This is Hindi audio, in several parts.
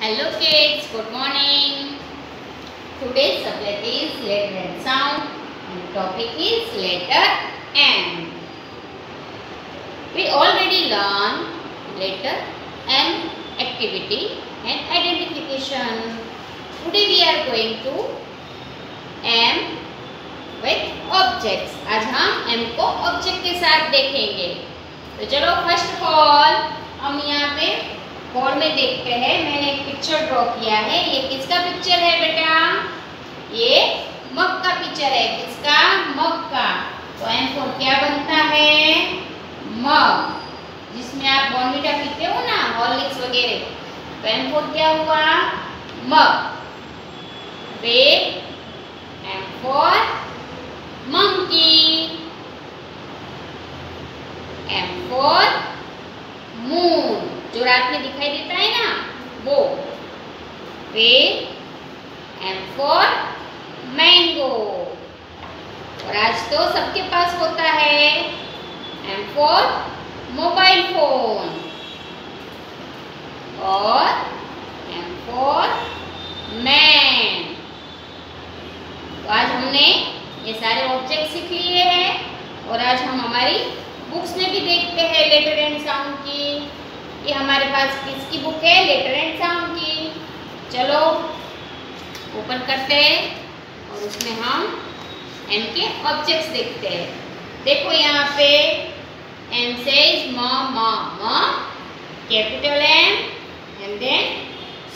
Hello kids, good morning. Today's subject is letter and sound and the topic is letter M. We already learned letter M activity and identification. Today we are going to M with objects. आज हम M को object के साथ देखेंगे तो चलो फ़र्स्ट ऑफ़ ऑल हम यहाँ पे बोर्ड में देखते हैं मैंने एक पिक्चर ड्रॉ किया है। ये किसका पिक्चर है बेटा? ये मग का पिक्चर है। किसका? मग का। तो एम फोर क्या बनता है? मग। जिसमें आप बॉर्नविटा पीते हो ना हॉर्लिक्स वगैरह। तो एम फोर क्या हुआ? मग। पे M for monkey M for moon जो रात में दिखाई देता है ना, वो। पे एम फॉर मैंगो और आज तो सबके पास होता है एम फॉर मोबाइल फ़ोन और एम फॉर मैन तो आज हमने ये सारे ऑब्जेक्ट सीख लिए हैं और आज हम हमारी बुक्स में भी देखते हैं लेटर एंड साउंड की। ये हमारे पास किसकी बुक है? लेटर एंड साउंड चलो ओपन करते हैं और उसमें हम एम के ऑब्जेक्ट्स देखते हैं देखो यहाँ पे एम म capital M and then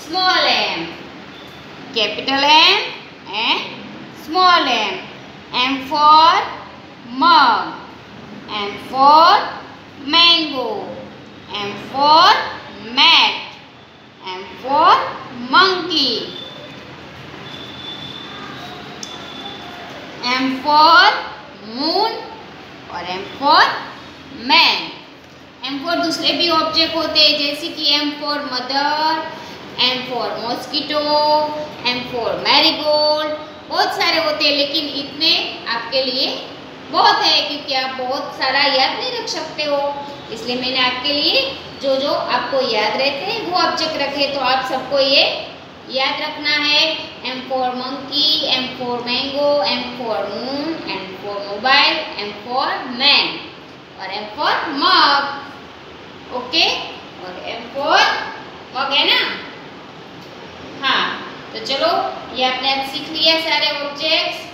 small M capital M and small M M for mug M for mango. M for mat. M for monkey. M for moon और M for man. M for दूसरे भी ऑब्जेक्ट होते हैं जैसे कि M for mother, M for mosquito, M for marigold बहुत सारे होते हैं लेकिन इतने आपके लिए बहुत है क्योंकि आप बहुत सारा याद नहीं रख सकते हो इसलिए मैंने आपके लिए जो जो आपको याद रहते हैं वो ऑब्जेक्ट रखे तो आप सबको ये याद रखना है M for monkey M for mango M for moon M for mobile M for man और एम फॉर मग ओके और एम फॉर मग है ना? हाँ तो चलो, ये आपने अब सीख लिया सारे ऑब्जेक्ट्स